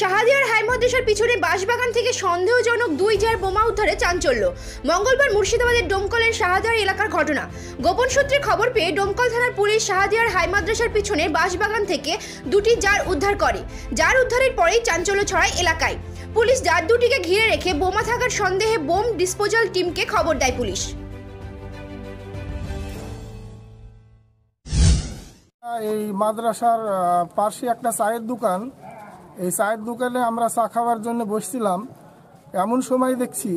শাহাদিয়ার high মাদ্রাসার পিছনে বাঁশবাগান থেকে সন্দেহজনক দুই জার বোমা উদ্ধারে চাঞ্চল্য। মঙ্গলবার মুর্শিদাবাদের ডোমকলের শাহাদিয়ার এলাকার ঘটনা। গোপন সূত্রে খবর পেয়ে ডোমকল থানার পুলিশ শাহাদিয়ার হাই মাদ্রাসার পিছনে বাঁশবাগান থেকে দুটি জার উদ্ধার করে। জার উদ্ধারের পরেই চাঞ্চল্য ছড়ায় এলাকায়। পুলিশ জার দুটিকে ঘিরে রেখে বোমা থাকার সন্দেহে বোম ডিসপোজাল টিমকে খবর দেয় পুলিশ। এই মাদ্রাসার পাশে একটা চায়ের দোকান। এই চায়ের দোকানে আমরা চা খাওয়ার জন্য বসছিলাম। এমন সময় দেখছি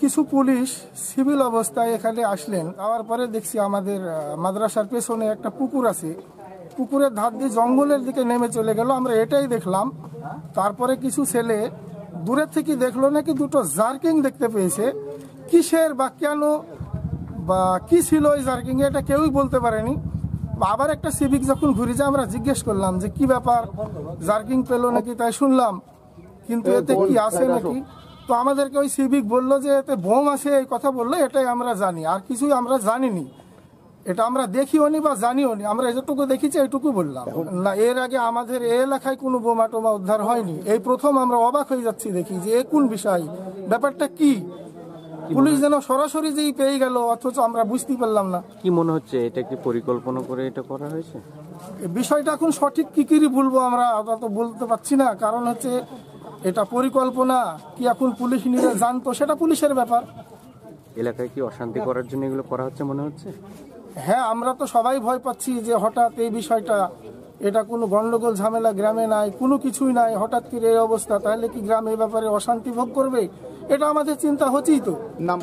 কিছু পুলিশ সিভিল অবস্থায় এখানে আসলেন। যাওয়ার পরে দেখছি আমাদের মাদ্রাসার পেছনে একটা পুকুর আছে। পুকুরের ধার দিয়ে জঙ্গলের দিকে নেমে চলে গেল। আমরা এটাই দেখলাম। তারপরে কিছু ছেলে দূরের থেকে দেখল নাকি দুটো জার্কিং দেখতে পেয়েছে। কিসের বা কেন বা কি ছিল ওই জার্কিং এটা কেউই বলতে পারেনি। আবার একটা সিভিক যখন ঘুরে যায় আমরা জিজ্ঞেস করলাম যে কি ব্যাপার? জার্কিং পেল নাকি? তাই শুনলাম। কিন্তু এতে কি আছে নাকি? তো আমাদেরকে ওই সিভিক বলল যে এতে বোম আছে এই কথা বলল এটাই আমরা জানি। আর কিছুই আমরা জানিনি। এটা আমরা দেখিও নি বা জানিও নি। আমরা যেটুকু দেখেছি এইটুকু বললাম। না এর আগে আমাদের এ এলাকায় কোনো বোমা টোমা উদ্ধার হয়নি। এই প্রথম আমরা অবাক হয়ে যাচ্ছি দেখি যে এ কোন বিষয়? ব্যাপারটা কি? পুলিশ যেন সরাসরি যেই পেয়ে গেল অথচ আমরা বুঝতে পারলাম না। কি মনে হচ্ছে এটা কি পরিকল্পনা করে এটা করা হয়েছে? বিষয়টা এখন সঠিক কি কিরি বলব আমরা আমরা তো বলতে পারছি না। কারণ হচ্ছে এটা পরিকল্পনা কি এখন পুলিশ নিজে জানতো সেটা পুলিশের ব্যাপার। এলাকায় কি অশান্তি করার জন্য এগুলো করা হচ্ছে মনে হচ্ছে? হ্যাঁ আমরা তো সবাই ভয় পাচ্ছি যে হঠাৎ এই বিষয়টা এটা কোনো গন্ডগোল ঝামেলা গ্রামে নাই কোনো কিছুই নাই হঠাৎ করে এই অবস্থা তাহলে কি গ্রাম এই ব্যাপারে অশান্তি ভোগ করবে? এটা আমাদের চিন্তা হচ্ছেই তো। নাম